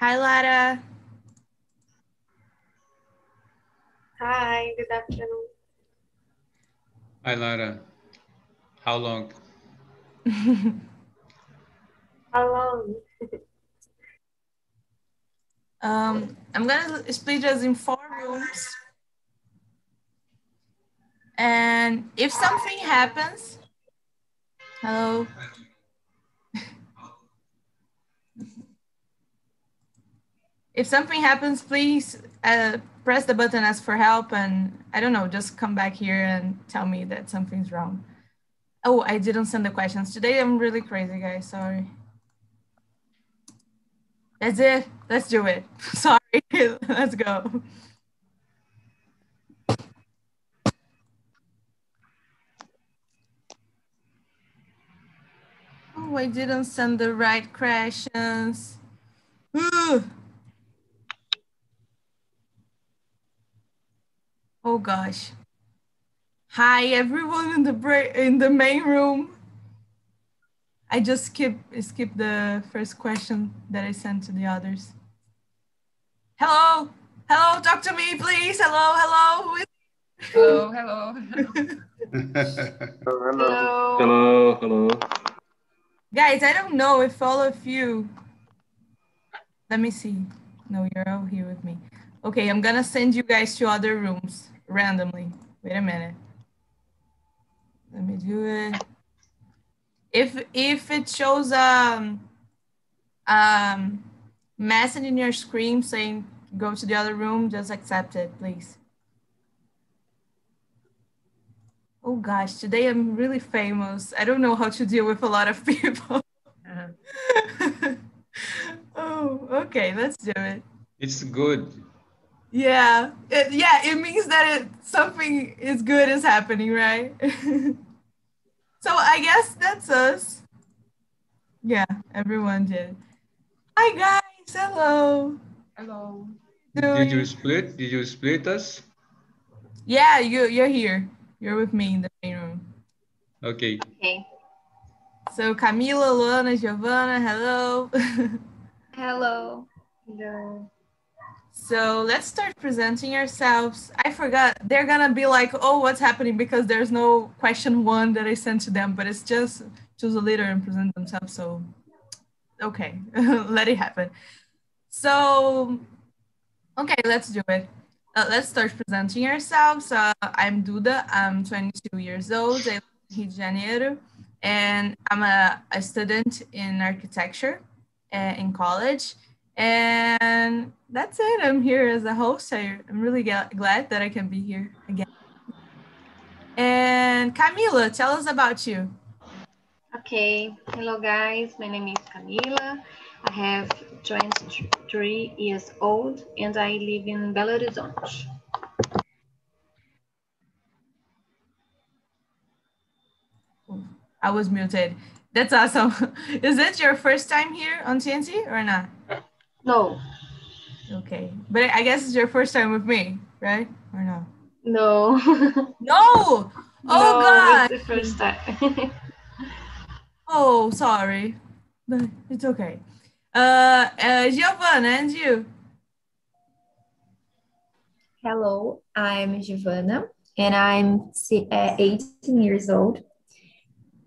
Hi, Lara. Hi, good afternoon. Hi, Lara. How long? How long? um, I'm gonna split us in four rooms. And if something happens, hello. If something happens, please uh, press the button ask for help and I don't know, just come back here and tell me that something's wrong. Oh, I didn't send the questions. Today I'm really crazy, guys, sorry. That's it, let's do it. Sorry, let's go. Oh, I didn't send the right questions. Ooh. Oh gosh. Hi everyone in the break in the main room. I just skip skip the first question that I sent to the others. Hello, hello, talk to me, please. Hello, hello. Hello, hello. Hello. Hello, hello. Guys, I don't know if all of you. Let me see. No, you're all here with me. Okay, I'm gonna send you guys to other rooms randomly. Wait a minute. Let me do it. If if it shows um um message in your screen saying go to the other room, just accept it, please. Oh gosh, today I'm really famous. I don't know how to deal with a lot of people. Uh-huh. oh, okay, let's do it. It's good. Yeah, it, yeah, it means that it, something is good is happening, right? so I guess that's us. Yeah, everyone did. Hi guys, hello. Hello. Did you split? Did you split us? Yeah, you you're here. You're with me in the main room. Okay. Okay. So Camila, Luana, Giovanna, hello. Hello. Hello. So let's start presenting ourselves. I forgot they're gonna be like, oh, what's happening? Because there's no question one that I sent to them, but it's just choose a leader and present themselves. So okay, let it happen. So okay, let's do it. Uh, let's start presenting ourselves. Uh, I'm Duda. I'm 22 years old. I live in Rio de Janeiro, and I'm a, a student in architecture uh, in college. And that's it. I'm here as a host. I, I'm really ga- glad that I can be here again. And Camila, tell us about you. Okay. Hello, guys. My name is Camila. I have 23 years old and I live in Belo Horizonte. I was muted. That's awesome. Is it your first time here on TNT or not? No, Okay. But I guess it's your first time with me, right? Or no? no. No! Oh, no, God! It's the first time. Oh, sorry. But it's okay. Uh, uh, Giovanna, and you? Hello, I'm Giovanna, and I'm 18 years old.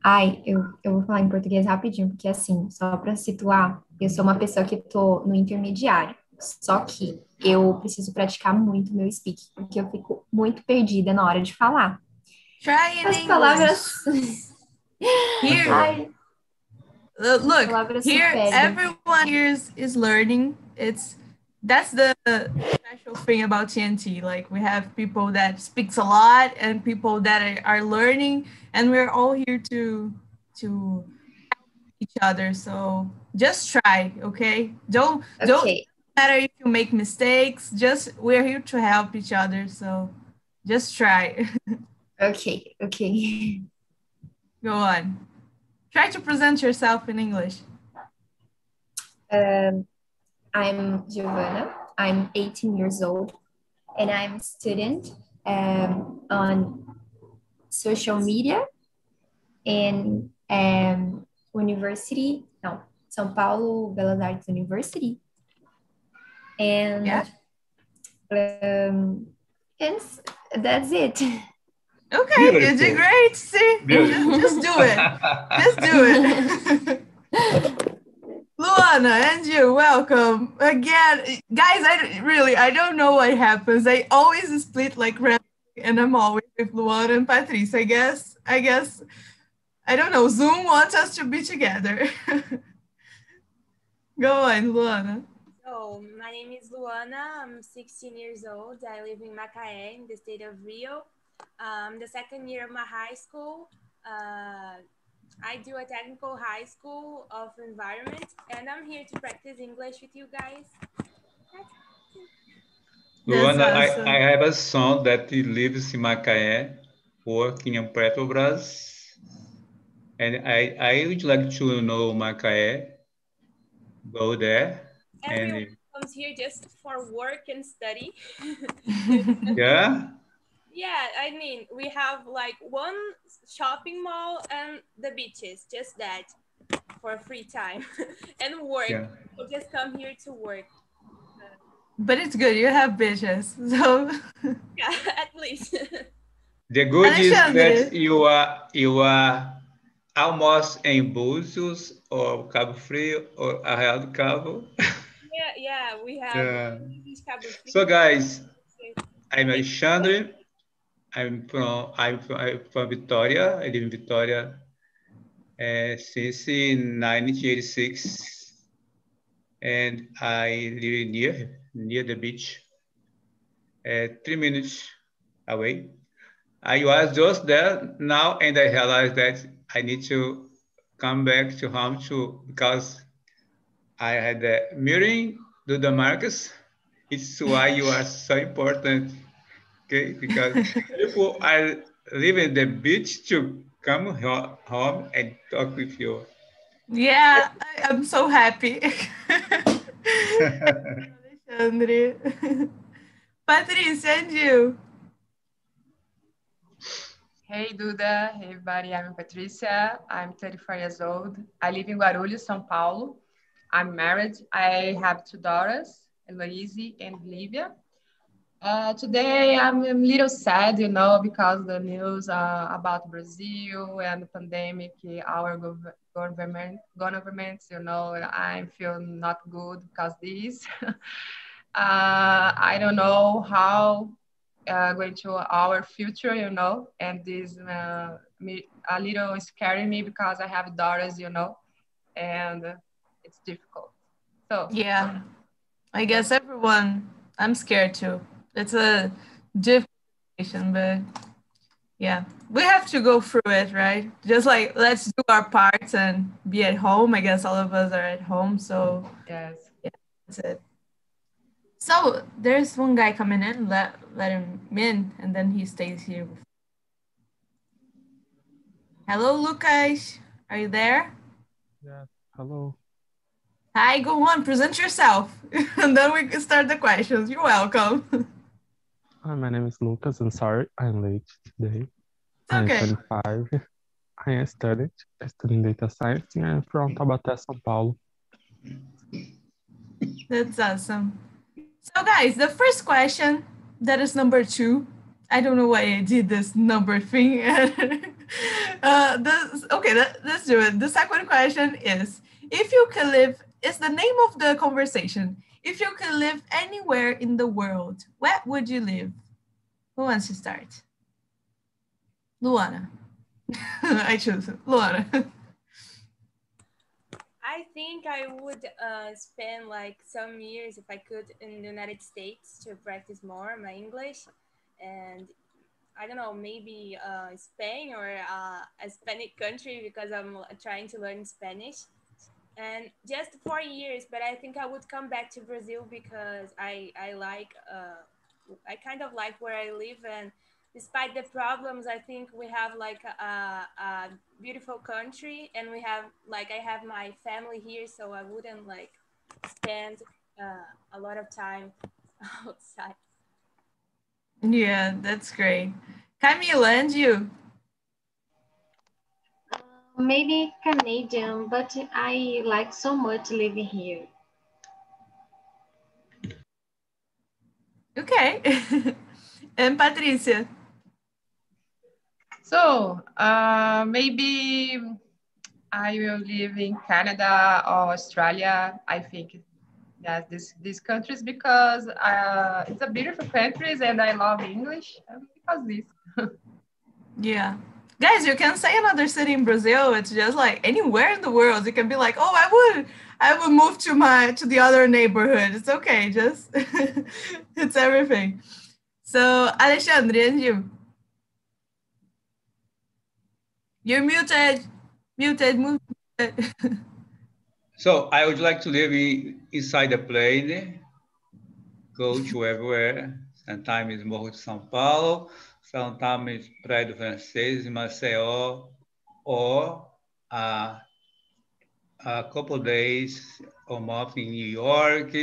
Ai, eu, eu vou falar em português rapidinho, porque assim, só para situar, eu sou uma pessoa que tô no intermediário, só que eu preciso praticar muito meu speaking, porque eu fico muito perdida na hora de falar. Try As palavras. Here, Ai, Uh, look Palavras here everyone here is, learning. It's that's the special thing about tnt like we have people that speaks a lot and people that are, learning and we're all here to to each other. So just try okay? Don't don't matter if you make mistakes just we're here to help each other. So just try. Ok, ok. go on. Try to present yourself in english. Um, I'm Giovanna. I'm 18 years old, and I'm a student um, on social media. And um, university. No, São Paulo Belas Artes University. And Yeah. um, and s- that's it. Okay, you did great. See, Beautiful. just do it. Just do it. Luana and you, welcome again, guys. I really, I don't know what happens. I always split like randomly, and I'm always with Luana and Patrice. I guess, I guess, I don't know. Zoom wants us to be together. Go on, Luana. So, my name is Luana. I'm 16 years old. I live in Macaé, in the state of Rio. Um, the second year of my high school. Uh, I do a technical high school of environment, and I'm here to practice English with you guys. Luana, awesome. I, I have a son that he lives in Macaé, working in Petrobras. And I, I would like to know Macaé, go there. Everyone And comes here just for work and study. yeah, yeah, I mean, we have like one shopping mall and the beaches, just that for free time and work. yeah. We just come here to work. But it's good. You have beaches, so Yeah, at least. The good is that you are you are almost in Búzios or Cabo Frio or Arraial do Cabo. yeah, yeah, we have Yeah. So guys, I'm Alexandre. I'm from I'm from, I'm from Vitória. I live in Vitória uh, since 1986, and I live near near the beach, uh, three minutes away. I was just there now, and I realized that I need to come back to home too because I had a meeting do the Marcus. It's why you are so important. Okay, because people are leaving the beach to come ho- home and talk with you. yeah, I, I'm so happy. Alexandre. Patrice, and you. Hey, Duda. Hey, everybody. I'm Patricia. I'm 34 years old. I live in Guarulhos, São Paulo. I'm married. I have two daughters, Eloise and Livia. Uh, today, I'm a little sad, you know, because the news uh, about Brazil and the pandemic, our gov- government, governments, you know, I feel not good because this. uh, I don't know how uh, going to our future, you know, and this uh, me, a little scary me because I have daughters, you know, and it's difficult. So Yeah, I guess everyone. I'm scared too. It's a difficult situation, but yeah, we have to go through it, right? Just like let's do our parts and be at home. I guess all of us are at home, so yes, yeah, that's it. So there's one guy coming in. Let let him in, and then he stays here. Hello, Lucas. Are you there? Yeah, hello. Hi, go on, present yourself, and then we can start the questions. You're welcome. Hi, my name is Lucas. I'm sorry I'm late today. Okay. I'm 25. I am studying, studying data science and I'm from Taubaté, São Paulo. That's awesome. So, guys, the first question that is number two. I don't know why I did this number thing. uh, this, okay, let, let's do it. The second question is if you could live, is the name of the conversation. If you could live anywhere in the world, where would you live? Who wants to start? Luana. I choose Luana. I think I would uh, spend like some years, if I could, in the United States to practice more my English, and I don't know, maybe uh, Spain or uh, a Spanish country because I'm trying to learn Spanish, and just four years. But I think I would come back to Brazil because I I like uh, I kind of like where I live and. Despite the problems, I think we have like a, a beautiful country, and we have like I have my family here, so I wouldn't like spend uh, a lot of time outside. yeah, that's great. Camila, and you? Maybe Canadian, but I like so much living here. Okay. and Patricia. So uh, maybe I will live in Canada or Australia. I think yes, this, these countries because uh, it's a beautiful countries and I love English because this. yeah. Guys, you can say another city in Brazil. It's just like anywhere in the world. You can be like, oh, I would, I would move to my to the other neighborhood. It's okay. Just it's everything. So Alexandre, and you. You're muted. Muted, muted. so I would like to live in, inside the plane, go to everywhere. Sometimes Morro de São Paulo, sometimes Praia do Francês, Maceió, or uh, a couple days or month in New York,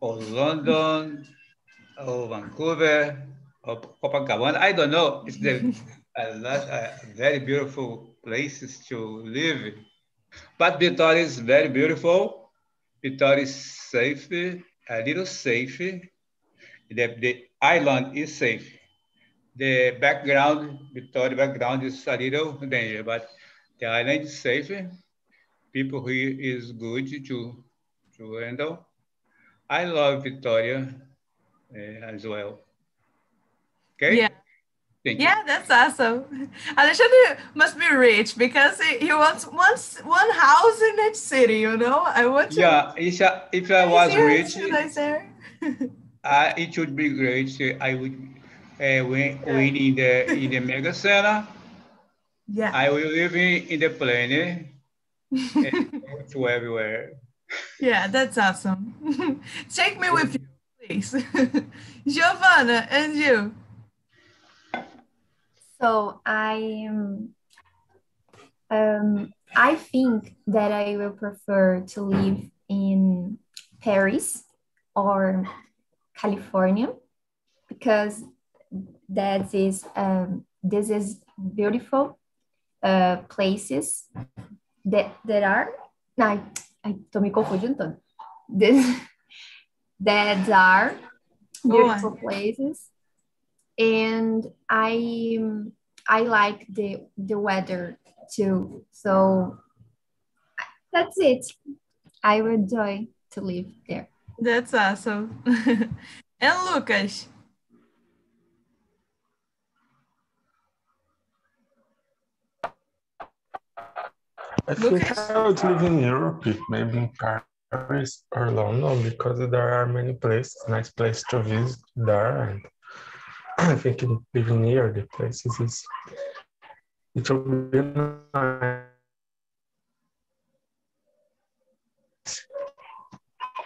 or London, or Vancouver, or Copacabana. I don't know. It's the a lot, uh, very beautiful places to live. But Vitória is very beautiful. Vitória is safe, a little safe. The, the island is safe. The background, Vitória background is a little danger, but the island is safe. People here is good to, to handle. I love Vitória uh, as well. Okay? Yeah. Thank yeah, you. that's awesome. Alexandre must be rich because he, wants one, one house in each city, you know? I want to. Yeah, if I, if I was rich, I uh, it would be great. I would uh, win, win in the in the Mega-Sena. Yeah. I will live in, in the plane to everywhere. Yeah, that's awesome. Take me with you, please. Giovanna, and you? So I um, I think that I will prefer to live in Paris or California because that is um, this is beautiful uh, places that that are ai, ai tô me confundindo todo. This, that are beautiful places and I I like the the weather too. So that's it. I would enjoy to live there. That's awesome. and Lucas. I think I would live in Europe, maybe in Paris or London, because there are many places, nice places to visit there, and I think living near the places is it will be nice.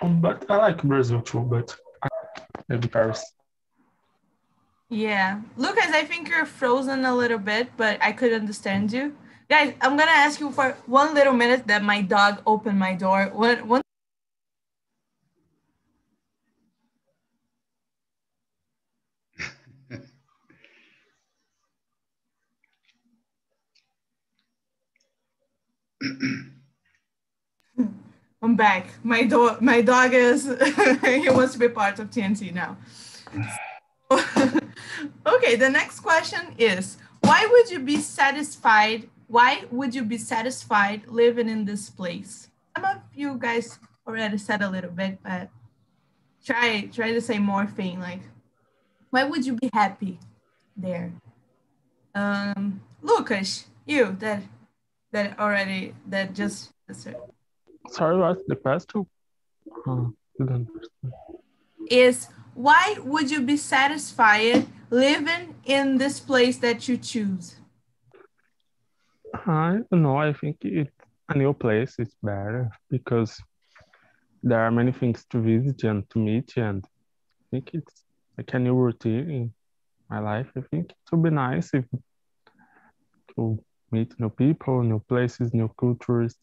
But I like Brazil too, but maybe Paris. Yeah. Lucas, I think you're frozen a little bit, but I could understand you. Guys, I'm gonna ask you for one little minute that my dog opened my door. One one I'm back. My dog, my dog is he wants to be part of TNT now. okay, the next question is why would you be satisfied? Why would you be satisfied living in this place? Some of you guys already said a little bit, but try try to say more thing like why would you be happy there? Um Lucas, you that that already that just sorry what? The past two? Oh, is why would you be satisfied living in this place that you choose? I don't know i think it a new place is better because there are many things to visit and to meet and i think it's like a new routine in my life. I think it would be nice if to meet new people, new places, new cultures.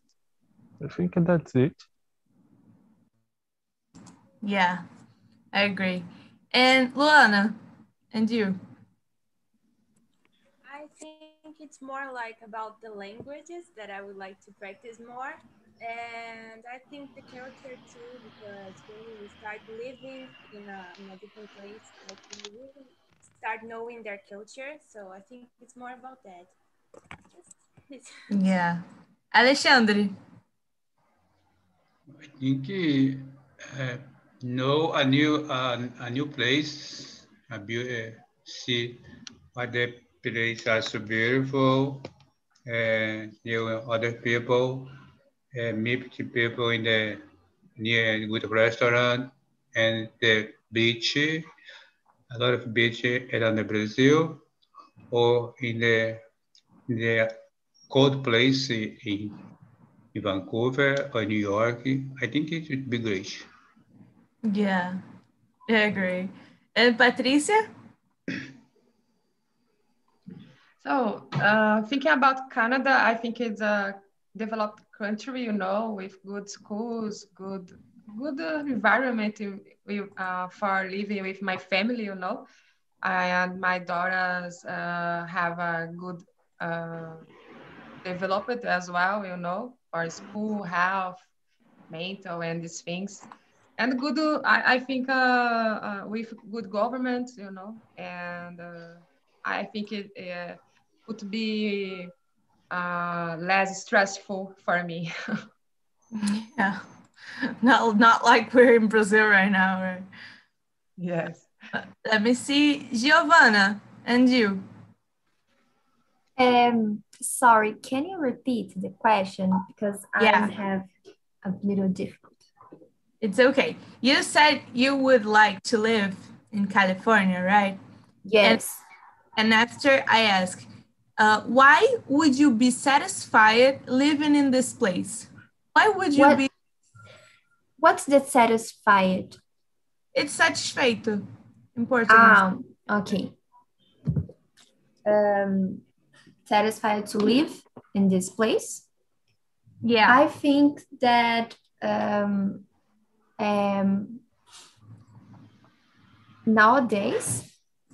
I think that's it. Yeah, I agree. And Luana, and you? I think it's more like about the languages that I would like to practice more. and I think the culture too, because when you start living in a, in a different place, like you really start knowing their culture. So I think it's more about that. Yeah. Alexandre. I think uh, know a new uh, a new place, a beau- uh, see what the place are so beautiful, and you know, other people, uh, meet people in the near good restaurant and the beach, a lot of beach around the Brazil, or in the in the cold place in, in Vancouver or New York. I think it would be great. Yeah, I agree. And Patricia? So, uh, thinking about Canada, I think it's a developed country, you know, with good schools, good good environment in- with, uh, for living with my family, you know. And my daughters uh, have a good uh, developed as well, you know, for school, health, mental, and these things. And good, uh, I, I think, uh, uh, with good government, you know, and uh, I think it uh, would be uh, less stressful for me. Yeah. Not not like we're in Brazil right now, right? yes. Let me see. Giovanna and you. Um, sorry, can you repeat the question because Yeah. I have a little difficult. It's okay. You said you would like to live in California, right? Yes. And after I ask, uh, why would you be satisfied living in this place? Why would you What- be? What's the satisfied? It's satisfeito Important. Ah, okay. Um, satisfied to live in this place? yeah. I think that um, um, nowadays,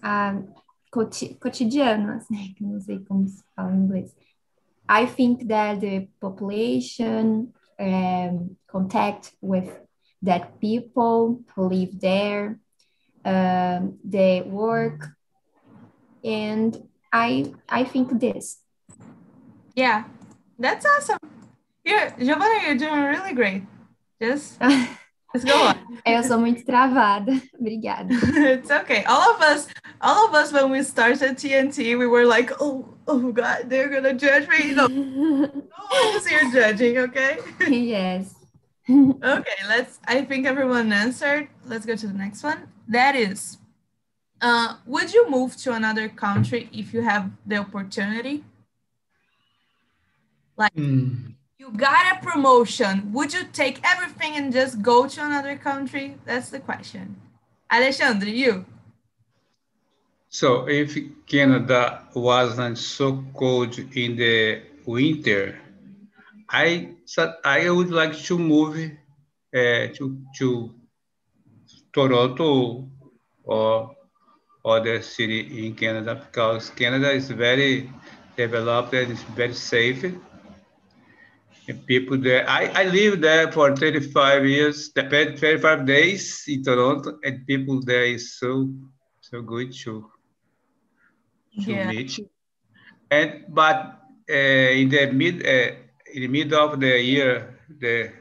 um, cotidiano, assim, não sei como se fala em inglês. I think that the population um, contact with that people who live there, um, they work, and I I think this. Yeah. That's awesome. You're, Giovanna, you're doing really great. Just, just go on. Eu sou muito travada. Obrigada. it's okay. All of us, all of us, when we started TNT, we were like, oh, oh God, they're gonna judge me. No, no one is here judging. Okay. yes. okay. Let's. I think everyone answered. Let's go to the next one. That is, uh, would you move to another country if you have the opportunity? Hmm. You got a promotion. Would you take everything and just go to another country? That's the question. Alexandre, you. So if Canada wasn't so cold in the winter, I thought I would like to move uh, to to Toronto or other city in Canada because Canada is very developed and it's very safe. And people there, I, I lived there for 35 years, 35 days in Toronto, and people there is so so good to to Yeah. meet. And but uh, in the mid uh, in the middle of the year, the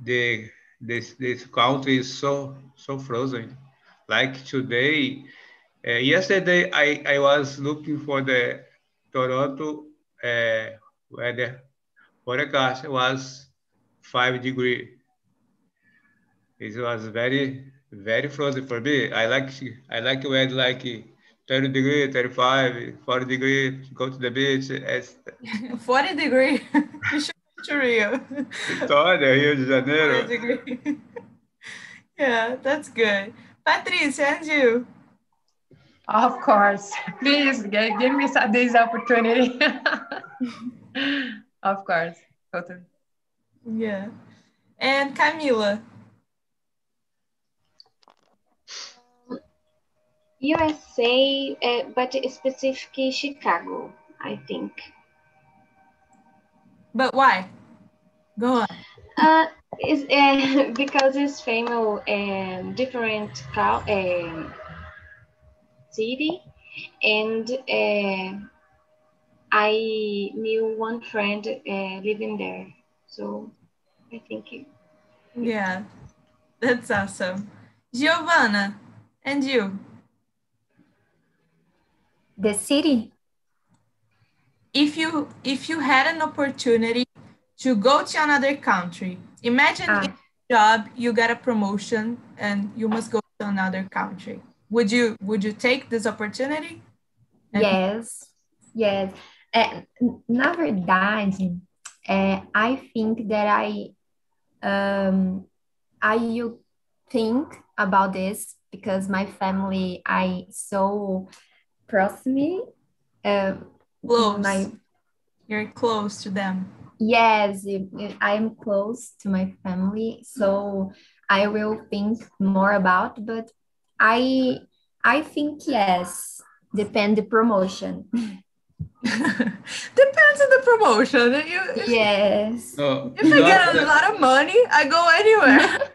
the this this country is so so frozen. Like today, uh, yesterday I I was looking for the Toronto uh, where the forecast was five degree. It was very very frozen for me. I like I like weather like 30 degree, 35, 40 degree, go to the beach. It's 40 degree. you should go to Rio. Vitória, Rio de 40 degree. yeah, that's good. Patricia, and you. Of course. Please give, give me some- this opportunity. of course. Totally. Yeah. And Camila. USA, uh, but specifically Chicago, I think. But why? Go on. Uh, is uh, because it's famous in different cow, um city, and uh, I knew one friend uh, living there, so I think it, Yeah, that's awesome. Giovanna, and you? The city? If you if you had an opportunity to go to another country, imagine Ah. job you get a promotion and you must go to another country. Would you would you take this opportunity? And- Yes, yes. É, na verdade, é, I think that I um, I you think about this because my family I so proximity. Uh, Close. my You're close to them. Yes, it- it- I'm close to my family, so I will think more about. But I I think yes, depend the promotion. Depends on the promotion. You, Yes. No, if I get a the- lot of money, I go anywhere.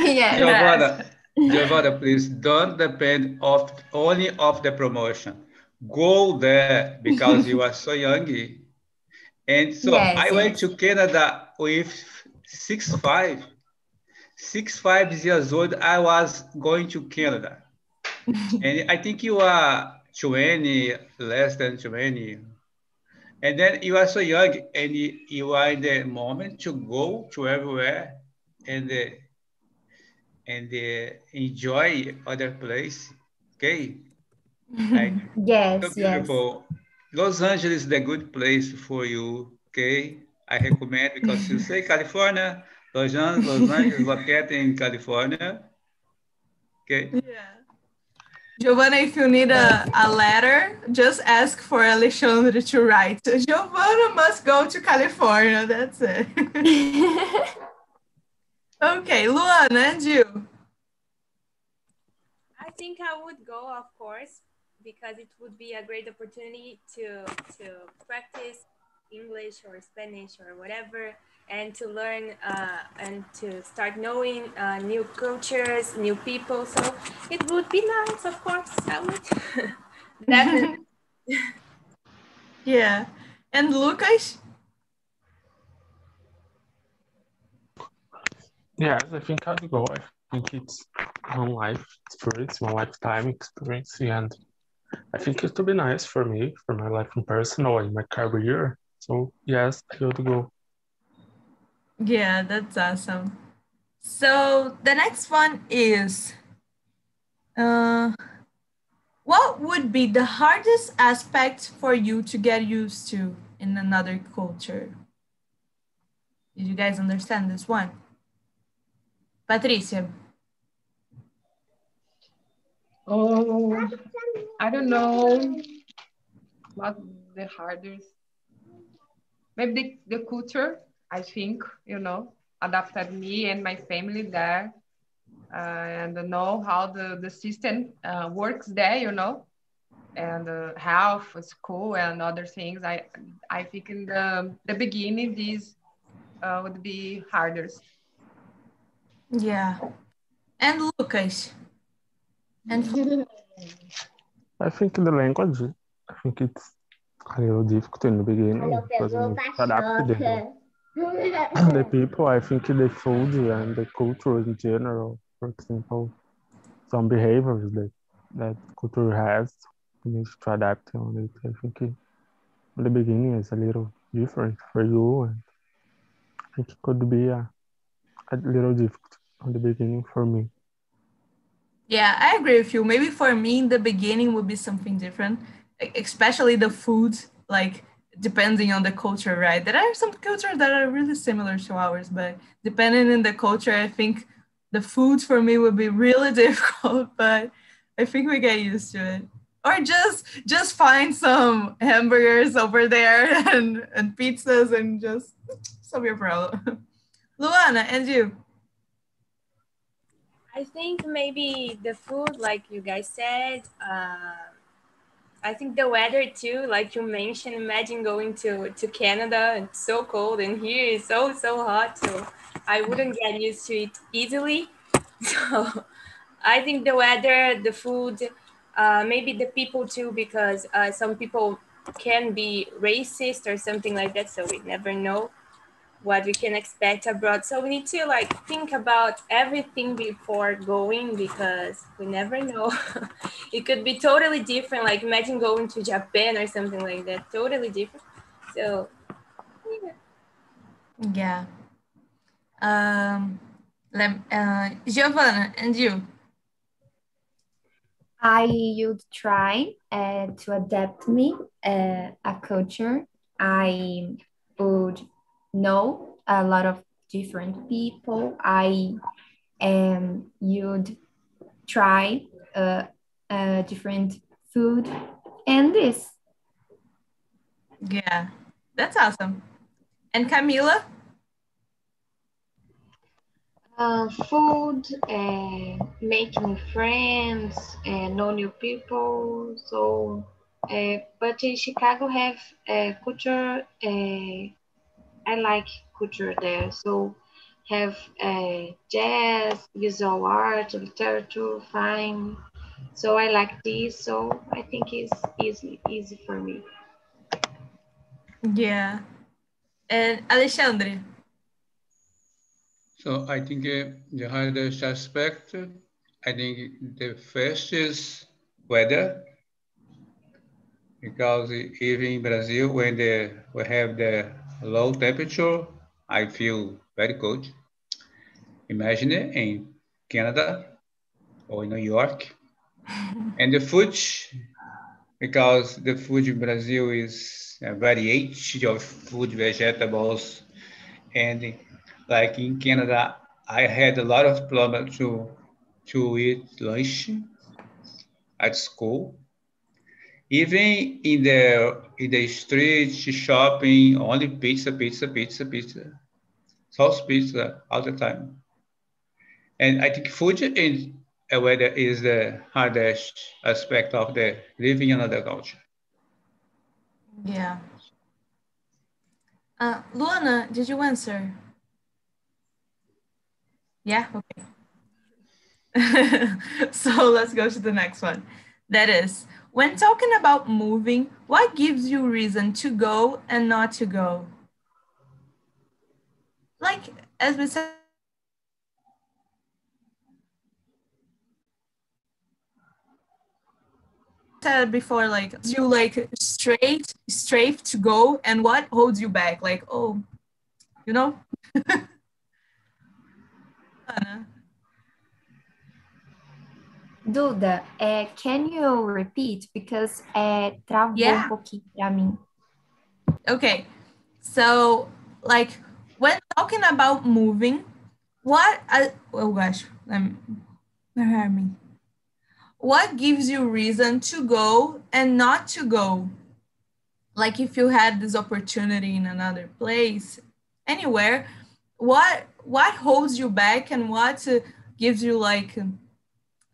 yes. Giovanna, Giovanna, please don't depend of only of the promotion. Go there because you are so young. And so Yes, I went to Canada with six five. Six five years old, I was going to Canada. and I think you are 20, less than 20. And then you are so young and you, you are in the moment to go to everywhere and uh, and uh, enjoy other place. Okay, like Yes, so yes. Beautiful. Los Angeles is the good place for you. Okay, I recommend because you say California, Los Angeles, Los Angeles located in California. Okay, Yeah. Giovanna, if you need a, a letter, just ask for Alexandre to write. Giovanna must go to California. That's it. okay, Luana, and you? I think I would go, of course, because it would be a great opportunity to to practice English or Spanish or whatever, and to learn uh, and to start knowing uh, new cultures, new people. So it would be nice, of course. I would definitely. Yeah. And Lucas? Yes, I think I'd go. I think it's one life experience, one lifetime experience, and I think it would be nice for me, for my life in personal and my career. So yes, I would go. Yeah, that's awesome. So the next one is uh, what would be the hardest aspect for you to get used to in another culture? Did you guys understand this one? Patricia. Oh, I don't know what the hardest. Maybe the, the culture, I think, you know, adapted me and my family there uh, and know how the, the system uh, works there, you know, and uh, health, school, and other things. I I think in the, the beginning, these uh, would be hardest. Yeah. And Lucas. And I think the language, I think it's a little difficult in the beginning because you adapt to the, the people. I think the food and the culture in general, for example, some behaviors that that culture has, you need to adapt on it. I think it, in the beginning it's a little different for you, and I think it could be a, a little difficult in the beginning for me. Yeah, I agree with you. Maybe for me in the beginning would be something different, especially the food, like depending on the culture, right? There are some cultures that are really similar to ours, but depending on the culture, I think the food for me would be really difficult, but I think we get used to it. Or just just find some hamburgers over there and, and pizzas and just solve your problem. Luana, and you? I think maybe the food, like you guys said, uh, I think the weather too, like you mentioned, imagine going to, to Canada, it's so cold and here it's so, so hot. So I wouldn't get used to it easily. So I think the weather, the food, uh, maybe the people too, because uh, some people can be racist or something like that. So we never know what we can expect abroad. So we need to like think about everything before going because we never know. it could be totally different. Like imagine going to Japan or something like that. Totally different. So yeah. Um, let, uh, Giovanna, and you? I would try uh, to adapt me uh, a culture. I would know a lot of different people. I um, you'd try uh, a different food and this. Yeah, that's awesome. And Camila? Uh, food, uh, making friends, uh, know new people. So, uh, but in Chicago have uh, culture uh, I like culture there. So have uh, jazz, visual art, literature, fine. So I like this. So I think it's easy, easy for me. Yeah. And Alexandre? So I think uh, the hardest aspect, I think the first is weather. Because even in Brazil, when the, we have the low temperature, I feel very good. Imagine it in Canada or in New York. and the food, because the food in Brazil is a variety of food, vegetables, and like in Canada, I had a lot of problem to to eat lunch at school even in the in the street shopping, only pizza, pizza, pizza, pizza, sauce pizza all the time. And I think food in a weather is the hardest aspect of the living in another culture. Yeah. Uh, Luana, did you answer? Yeah, okay. so let's go to the next one. That is, when talking about moving, what gives you reason to go and not to go? Like, as we said, said before, like you like straight, straight to go, and what holds you back? Like, oh, you know? Duda, é, can you repeat? Because é, travou Yeah. um pouquinho para mim. Okay, so like when talking about moving, what? I, oh gosh, I'm where me. What gives you reason to go and not to go? Like if you had this opportunity in another place, anywhere, what what holds you back and what uh, gives you like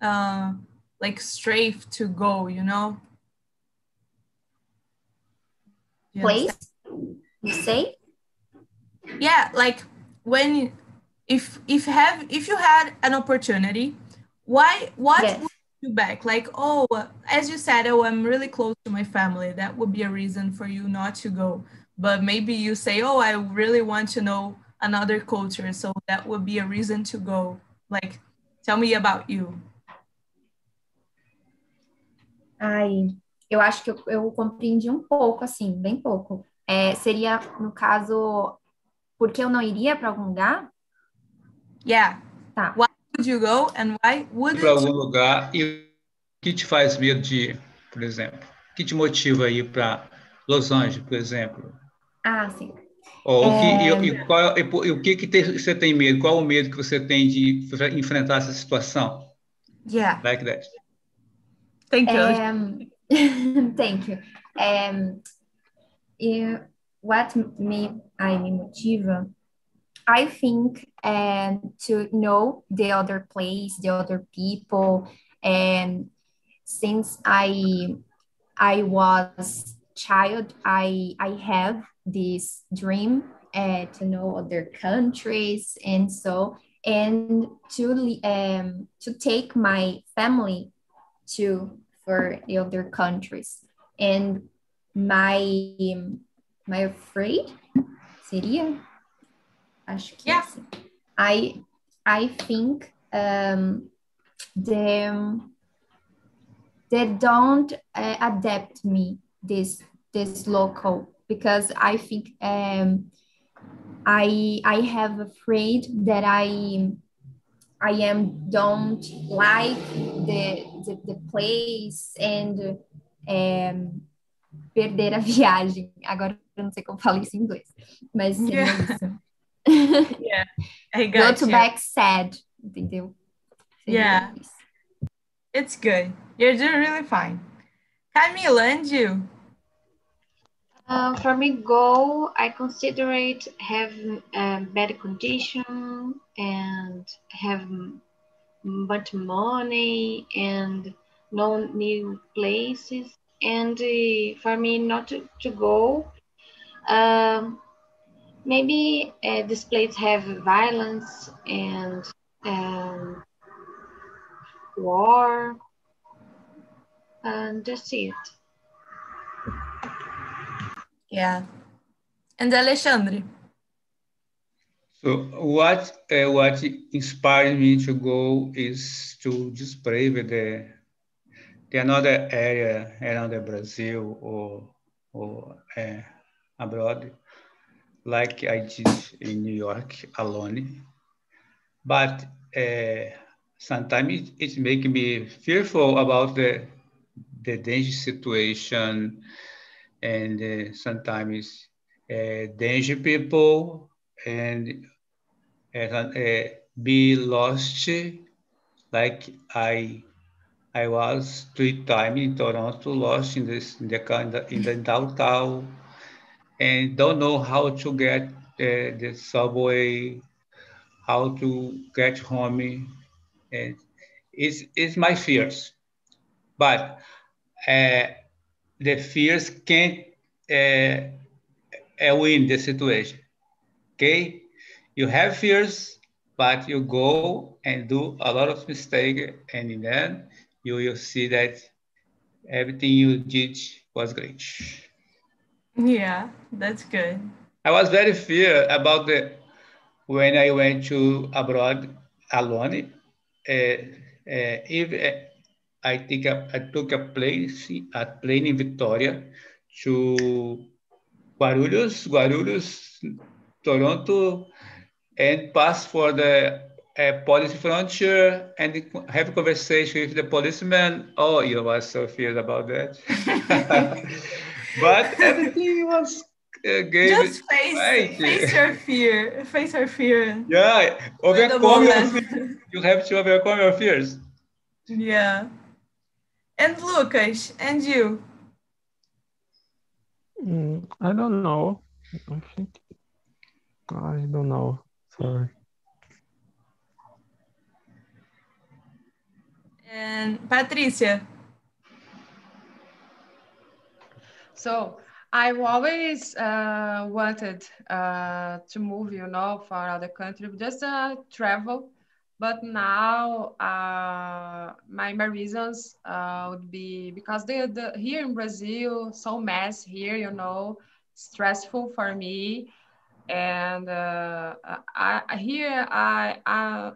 uh like strafe to go? You know. You understand? Place, you say? yeah like when if if have if you had an opportunity why what Yes. would you back like oh as you said oh i'm really close to my family that would be a reason for you not to go but maybe you say oh i really want to know another culture so that would be a reason to go like tell me about you Ai, eu acho que eu, eu compreendi um pouco, assim, bem pouco. É, seria, no caso, porque eu não iria para algum lugar? yeah Tá. why would you go and why would para algum lugar e o que te faz medo de ir, por exemplo? O que te motiva a ir para Los Angeles, por exemplo? Ah, sim. Ou o que, É. e, e qual, e, e o que, que tem- você tem medo? Qual o medo que você tem de enfre- enfrentar essa situação? yeah Like that. Thank you Um, thank you. Um, e what me I me motiva, I think, um, to know the other place, the other people, and since I I was child, I I have this dream uh, to know other countries and so and to um, to take my family to for the other countries and my my afraid seria acho que Yeah. assim. I I think um, the they don't uh, adapt me this this local because I think um, I I have afraid that I I am don't like the the, the place and um, perder a viagem. Agora eu não sei como falo isso em inglês, mas seria Yeah. isso. I Go got to you. back sad, entendeu? Yeah. It's good. You're doing really fine. Camila, and you? Uh, for me, go, I consider it have um, bad condition and have much money and no new places. And uh, for me, not to, to go, um, maybe uh, this place have violence and um, war, and that's it. Yeah. And Alexandre? So what uh, what inspired me to go is to brave the the another area around the Brazil or or uh, abroad, like I did in New York alone. But uh, sometimes it, it makes me fearful about the the danger situation, and uh, sometimes uh, danger people and uh, be lost like I I was three times in Toronto, lost in this in the in the downtown, and don't know how to get uh, the subway, how to get home, and it's it's my fears, but uh, the fears can't uh, win the situation. Okay, you have fears, but you go and do a lot of mistake, and in the end, you will see that everything you did was great. Yeah, that's good. I was very fear about the when I went to abroad alone. Uh, uh, if I think I, I took a place a plane in Vitória to Guarulhos, Guarulhos, Toronto, and pass for the uh, police frontier and have a conversation with the policeman. Oh, you was so feared about that. but everything was uh, Just face, right. face your fear. Face your fear. Yeah, overcome your fears. You have to overcome your fears. Yeah. And Lucas, and you? Mm, I don't know. I think I don't know. Sorry. And Patricia? So I've always uh, wanted uh, to move, you know, for other country, just uh, travel. But now uh, my, my reasons uh, would be because the, here in Brazil, so mess here, you know, stressful for me. And uh, I, here I, I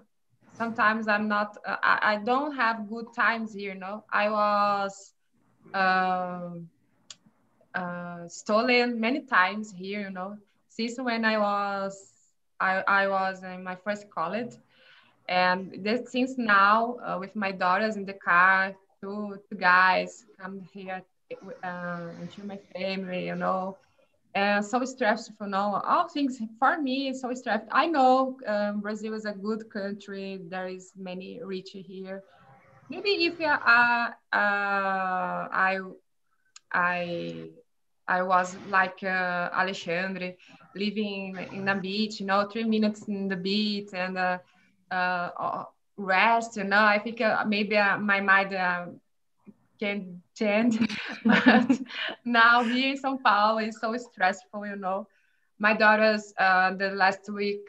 sometimes I'm not uh, I, I don't have good times here, no. I was um uh, stolen many times here, you know, since when I was I, I was in my first college, and since now uh, with my daughters in the car, two, two guys come here uh, into my family, you know, and so stressful, you know, all things for me so stressful. I know um, Brazil is a good country. There is many rich here. Maybe if uh, uh, I I I was like uh, Alexandre, living in a beach, you know, three minutes in the beach and uh, uh, rest, you know. I think uh, maybe uh, my mind uh, can change. but now here in São Paulo is so stressful, you know. My daughters, uh, the last week,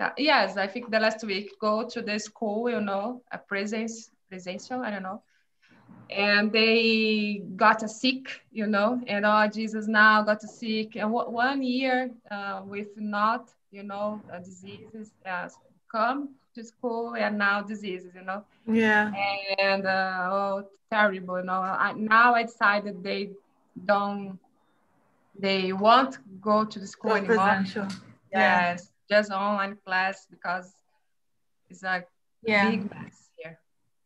uh, yes, I think the last week go to the school, you know, a presence, presential, I don't know. And they got a sick, you know, and oh Jesus now got a sick, and one year uh, with not, you know, diseases uh, come to school and now diseases, you know. Yeah. And uh, oh, terrible, you know. I, now I decided they don't, they won't go to the school anymore. presential. Yeah. Yes, just online class because it's a Yeah. big mess here.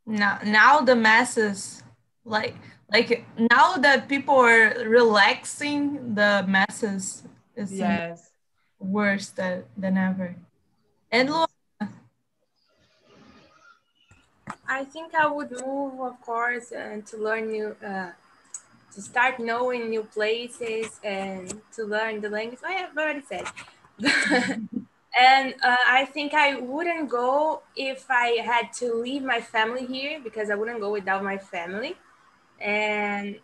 Now, now the masses, like, like now that people are relaxing, the masses is Yes. worse than, than ever. And I think I would move, of course, and to learn new, uh, to start knowing new places and to learn the language. I have already said. and uh, I think I wouldn't go if I had to leave my family here because I wouldn't go without my family. And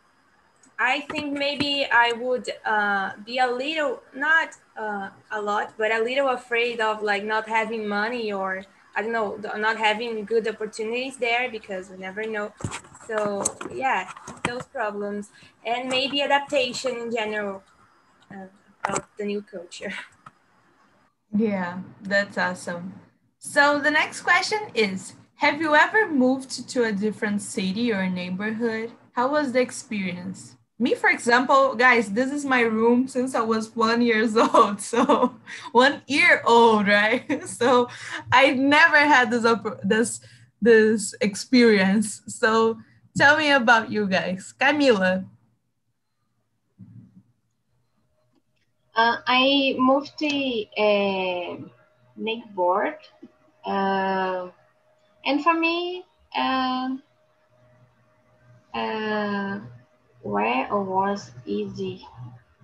I think maybe I would uh, be a little, not uh, a lot, but a little afraid of like not having money or I don't know, not having good opportunities there because we never know. So yeah, those problems and maybe adaptation in general uh, of the new culture. yeah, that's awesome. So the next question is, have you ever moved to a different city or neighborhood? How was the experience? Me, for example, guys, this is my room since I was one years old. So one year old, right? So I never had this this this experience. So tell me about you guys. Camila. Uh, I moved to uh, neighborhood, uh, and for me, um uh, where was easy.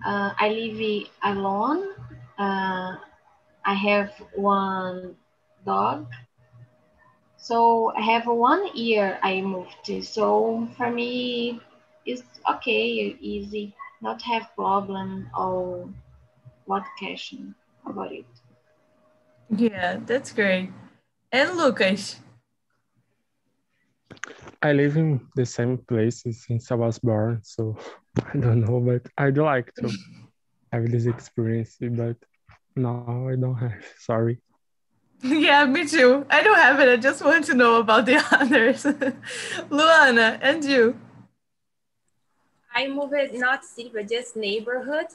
Uh, I live alone. Uh, I have one dog. So I have one year I moved to. So for me, it's okay, easy, not have problem or what question about it. Yeah, that's great. And Lucas. I live in the same place since I was born, so I don't know, but I'd like to have this experience, but no, I don't have. Sorry. Yeah, me too. I don't have it. I just want to know about the others. Luana, and you? I moved not city but just neighborhood,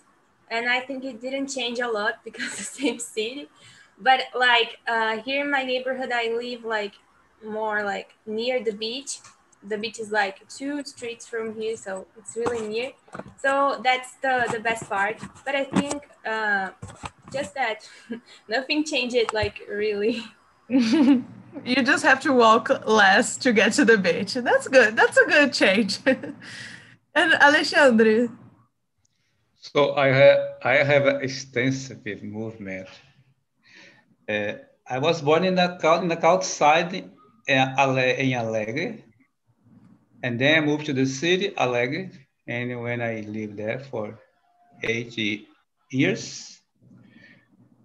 and I think it didn't change a lot because the same city. But like uh, here in my neighborhood, I live like more like near the beach. The beach is like two streets from here, so it's really near. So that's the the best part. But I think uh, just that nothing changed like really. you just have to walk less to get to the beach. That's good. That's a good change. and Alexandre. So I have I have extensive movement. Uh, I was born in the in the outside in Ale- in Alegre, and then I moved to the city Alegre, and when I lived there for eight years,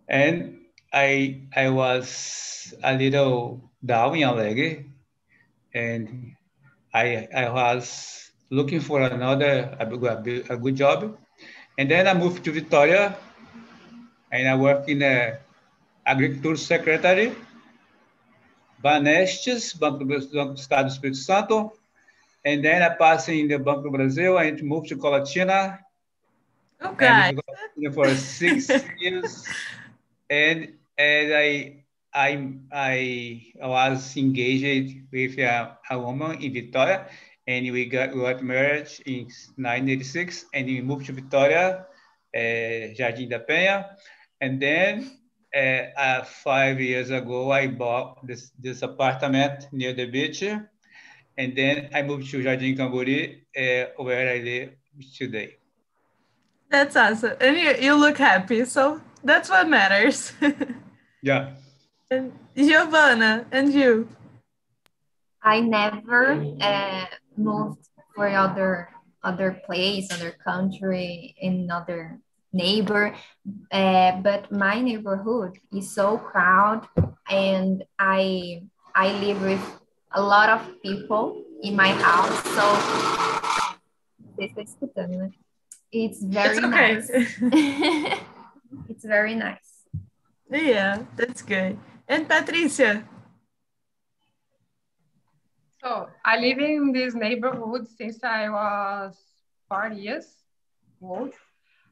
and I I was a little down in Alegre, and I I was looking for another a, good- a good job, and then I moved to Vitória, and I work in a agriculture secretary, Banestes, Banco do Banco do Estado do Espírito Santo, and then I passed in the Banco do Brasil and moved to Colatina, Oh, and for six years, and and I I I was engaged with a, a woman in Victoria, and we got, we got married in 1986, and we moved to Victoria, uh, Jardim da Penha, and then uh, uh, five years ago I bought this this apartment near the beach, and then I moved to Jardim Camburi, uh, where I live today. That's awesome. And you, you look happy. So that's what matters. Yeah. and Giovanna, and you? I never uh, moved for other other place, other country, in other neighbor. Uh, but my neighborhood is so crowded, and I I live with a lot of people in my house. So it's very It's okay. nice. it's very nice. yeah, that's good. And Patricia, So I live in this neighborhood since I was four years old.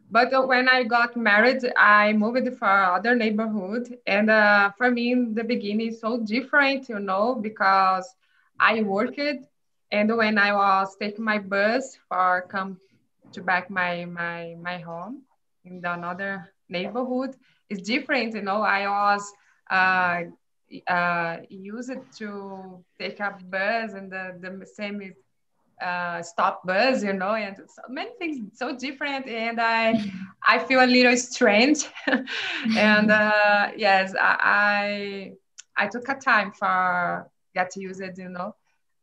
But when I got married, I moved for other neighborhood. And uh, for me, in the beginning, so different, you know, because I worked. And when I was taking my bus for come to back my, my, my home in another neighborhood, it's different, you know, I was uh, uh, use it to take a bus and the, the same uh, stop bus, you know, and so many things so different. And I, I feel a little strange. and uh, yes, I, I, I took a time for get to use it, you know.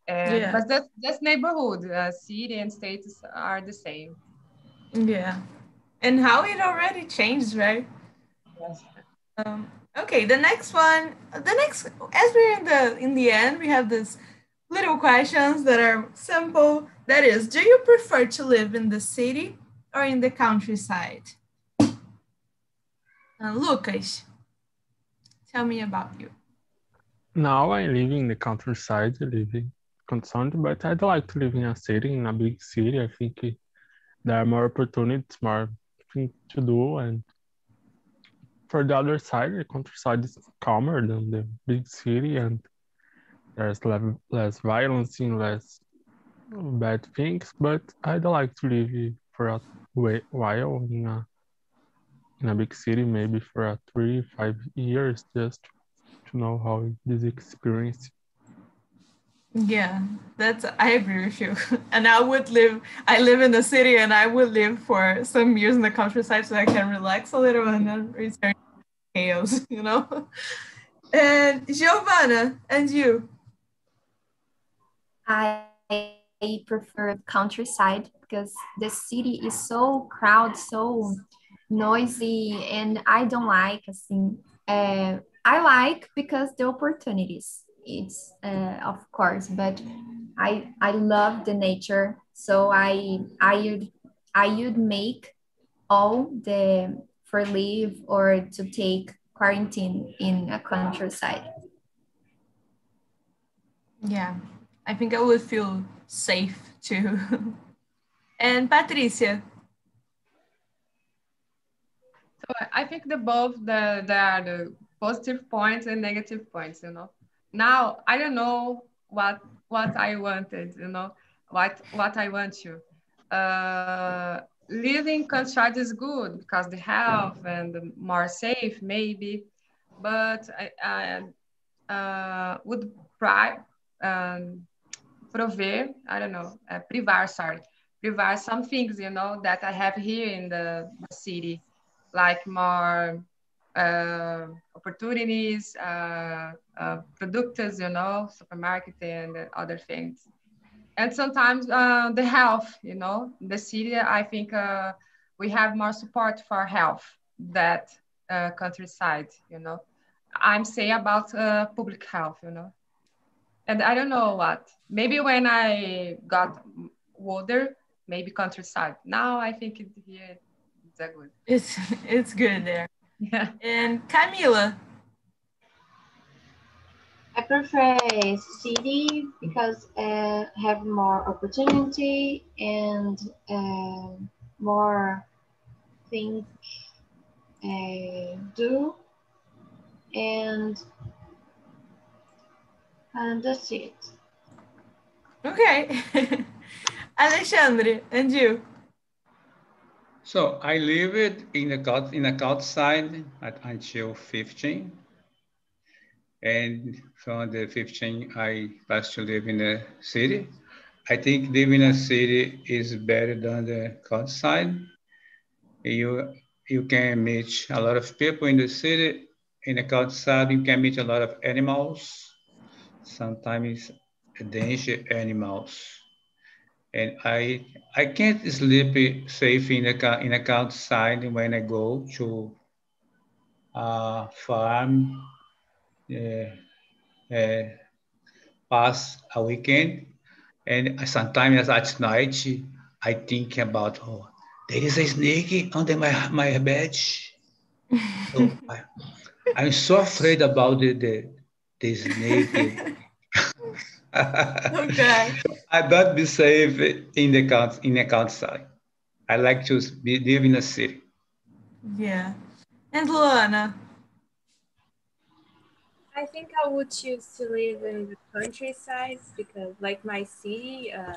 And, Yeah. But that's, that's neighborhood, uh, city and states are the same. yeah, and how it already changed, right? Yes. Um, okay, the next one, the next, as we're in the in the end, we have this little questions that are simple. That is, do you prefer to live in the city or in the countryside? Uh, Lucas, tell me about you. Now I live in the countryside, living concerned, but I'd like to live in a city, in a big city. I think there are more opportunities, more things to do, and for the other side, the countryside is calmer than the big city, and there's le- less violence and less bad things. But I'd like to live for a whi- while in a in a big city, maybe for a three, five years, just to know how this experience. Yeah, that's I agree with you. And I would live I live in the city and I would live for some years in the countryside so I can relax a little and then return chaos, you know? And Giovanna, and you? I prefer countryside because the city is so crowded, so noisy, and I don't like. Assim, uh, I like because the opportunities. It's uh, of course, but I I love the nature, so I I would I would make all the for leave or to take quarantine in a countryside. Yeah, I think I would feel safe too. and Patricia, So I- think the both the there are the positive points and negative points, you know. Now I don't know what what I wanted, you know, what what I want to. Uh, living countryside is good because the health and more safe maybe, but I, I uh, would pri um, prover, I don't know, uh, privar, sorry, privar some things, you know, that I have here in the, the city like more uh, opportunities, uh, uh, products, you know, supermarket and other things. And sometimes uh, the health, you know, the city, I think uh, we have more support for health that uh, countryside, you know. I'm saying about uh, public health, you know. And I don't know what, maybe when I got older, maybe countryside. Now I think it, here it's a good. it's it's good there. Yeah. And Camila, I prefer city because uh, have more opportunity and uh, more thing uh, do and and that's it. okay. Alexandre, and you? So I lived in the out- in the outside at, until 15. And from the 15, I passed to live in the city. I think living in a city is better than the outside. You, you can meet a lot of people in the city. In the outside, you can meet a lot of animals, sometimes danger animals. and I I can't sleep safe in a in a outside when I go to a farm, uh, uh, pass a weekend, and sometimes at night I think about oh there is a snake under my my bed. so I, I'm so afraid about the the, the snake. okay. I don't be safe in the count in the countryside. I like to be, live in a city. Yeah. And Luana? I think I would choose to live in the countryside because, like my city, uh,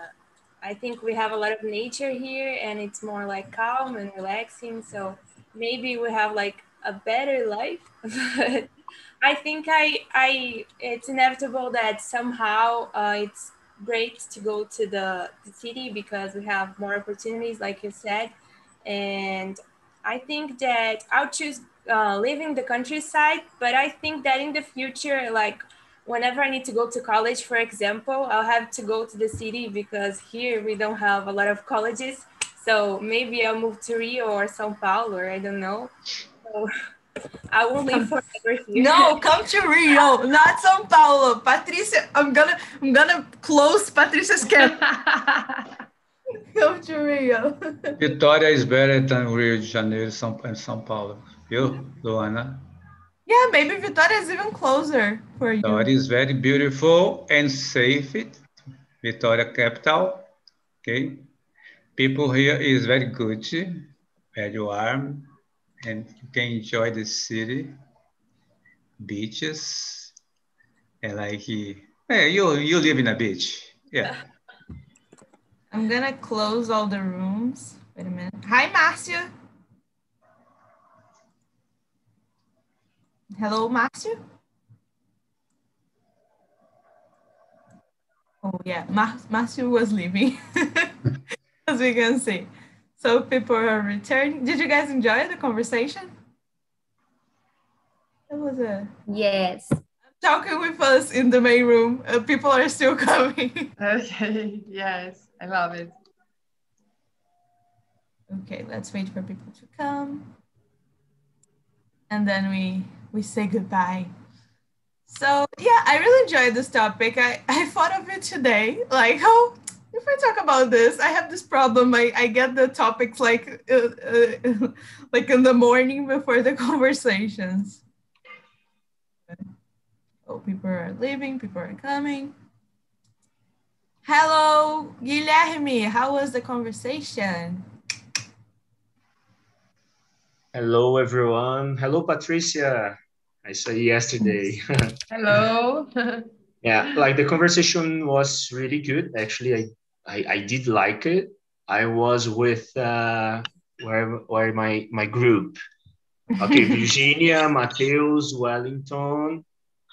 I think we have a lot of nature here and it's more like calm and relaxing. So maybe we have like a better life. but I think I, I, it's inevitable that somehow uh, it's great to go to the, the city because we have more opportunities, like you said. And I think that I'll choose uh, living the countryside, but I think that in the future, like whenever I need to go to college, for example, I'll have to go to the city because here we don't have a lot of colleges. So maybe I'll move to Rio or Sao Paulo, or I don't know. So I won't live forever here. No, come to Rio, not Sao Paulo. Patricia, I'm gonna I'm gonna close Patricia's camp. come to Rio. Vitória is better than Rio de Janeiro and São Paulo. You, Luana? Yeah, maybe Vitória is even closer for you. Vitória is very beautiful and safe. Vitória capital. Okay. People here is very good, very warm, and you can enjoy the city, beaches, and like hey, you you live in a beach. Yeah. I'm gonna close all the rooms. Wait a minute. Hi, Marcia. Hello, Marcio? Oh, yeah, Mar Marcio was leaving, as we can see. So people are returning. Did you guys enjoy the conversation? It was a... Yes. Talking with us in the main room. Uh, people are still coming. okay, yes, I love it. Okay, let's wait for people to come. And then we we say goodbye. So yeah, I really enjoyed this topic. I, I thought of it today, like, oh, if I talk about this, I have this problem. I, I get the topics like uh, uh, like in the morning before the conversations. Oh, people are leaving, people are coming. Hello, Guilherme. How was the conversation? Hello, everyone. Hello, Patricia. I saw you yesterday. Hello. yeah, like the conversation was really good. Actually, I, I, I did like it. I was with uh, where, where my, my group. Okay, Virginia, Mateus, Wellington,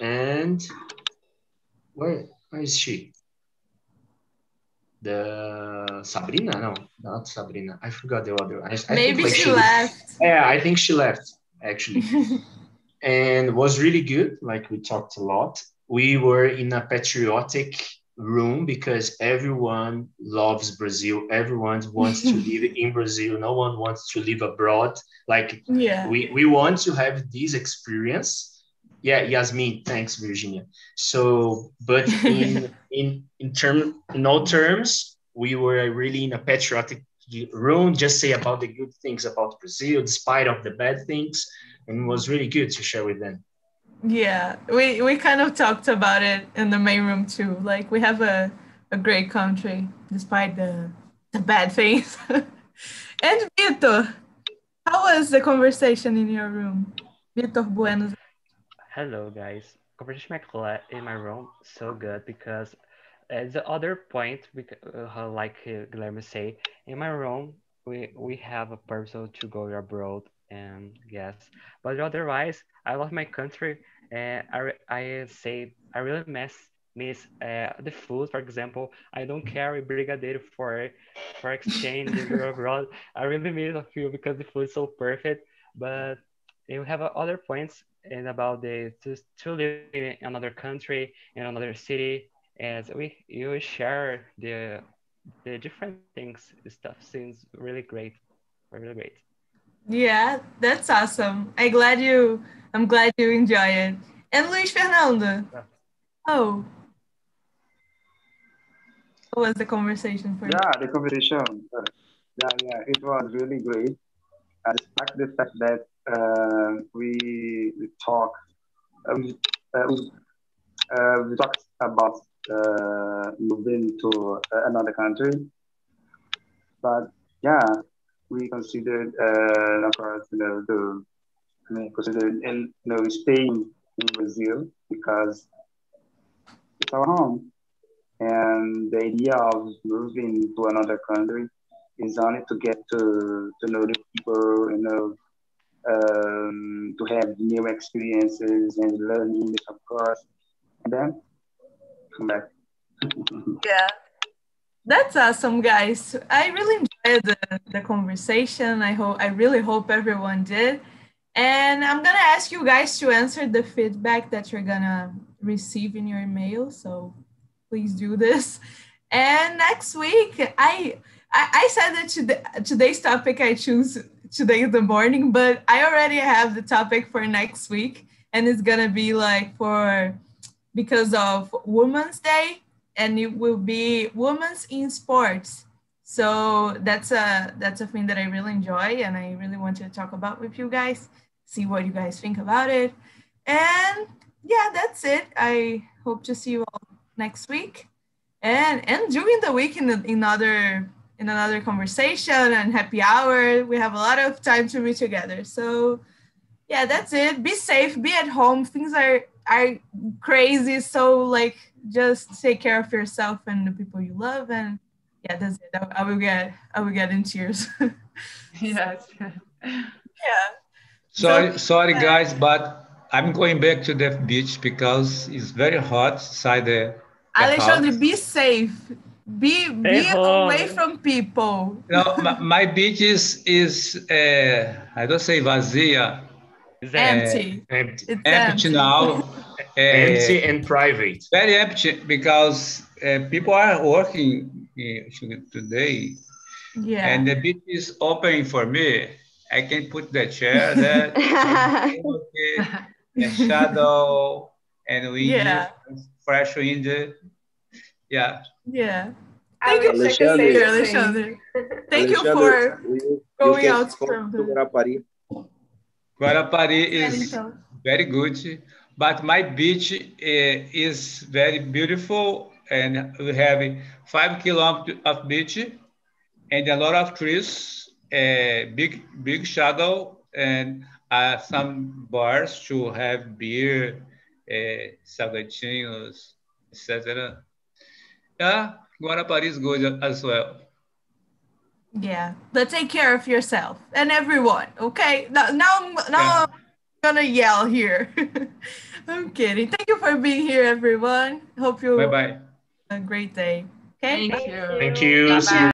and where, where is she? the Sabrina? No, not Sabrina. I forgot the other. I, I Maybe like she, she, left. Yeah, I think she left actually, and was really good. Like we talked a lot. We were in a patriotic room because everyone loves Brazil. Everyone wants to live in Brazil. No one wants to live abroad. Like yeah. we, we want to have this experience. Yeah, Yasmin, thanks, Virginia. So, but in in in term in all terms, we were really in a patriotic room, just say about the good things about Brazil, despite of the bad things, and it was really good to share with them. Yeah, we we kind of talked about it in the main room too. Like we have a a great country despite the the bad things. and Vitor, how was the conversation in your room? Vitor Buenos. Hello, guys. Conversation in my room so good because uh, the other point, we, uh, like uh, Guilherme say, in my room, we, we have a person to go abroad and yes, but otherwise, I love my country and I, I say I really miss miss uh, the food. For example, I don't carry brigadeiro for for exchange abroad. I really miss a few because the food is so perfect. But you have other points and about the to, to live in another country in another city as we you share the the different things stuff seems really great, really great. Yeah, that's awesome. I'm glad you I'm glad you enjoy it. And Luis Fernando. Oh. What was the conversation for you? Yeah, the conversation. uh, yeah, yeah, it was really great. I respect the fact that uh, we we talk uh, we, uh, uh, we talked about uh, moving to another country, but yeah, we considered uh, you know the I mean considered in you know in Brazil because it's our home. And the idea of moving to another country is only to get to, to know the people, you know, um, to have new experiences and learn English, of course, and then come back. Yeah. That's awesome, guys. I really the, the conversation. I hope I really hope everyone did. And I'm gonna ask you guys to answer the feedback that you're gonna receive in your email. So please do this. And next week, I I, I said that today, today's topic I choose today in the morning, but I already have the topic for next week, and it's gonna be like for because of Women's Day, and it will be Women's in Sports. So that's a that's a thing that I really enjoy, and I really want to talk about with you guys. See what you guys think about it, and yeah, that's it. I hope to see you all next week, and and during the week in, the, in another in another conversation and happy hour. We have a lot of time to be together. So yeah, that's it. Be safe, be at home. Things are are crazy. So like just take care of yourself and the people you love. And yeah, that's it. I, I will get I will get in tears. yes. yeah. Sorry, So- sorry guys, but I'm going back to the beach because it's very hot inside the, the Alexandre, house. be safe. Be be home. away from people. No, my, my beach is is uh, I don't say vazia, Is that Empty. Empty, It's empty now. Uh, empty and private. very empty because uh, people are working uh, today, Yeah. and the beach is open for me. I can put the chair there, the shadow, and we Yeah. fresh wind. Yeah. yeah. Thank you, wish I could Alexandre. the. Alexandre. Thank you for you- you going can out come from to the- Guarapari. Guarapari is very good, but my beach eh, is very beautiful, and we have five kilometers of beach and a lot of trees, a big big shadow, and uh, some bars to have beer, uh, salgadinhos, etc. Yeah, Guarapari is good as well. Yeah, but take care of yourself and everyone, okay? Now, now, now Yeah. I'm gonna yell here. I'm kidding. Thank you for being here, everyone. Hope you Bye bye. Have a great day. Okay. Thank you. Thank you. See you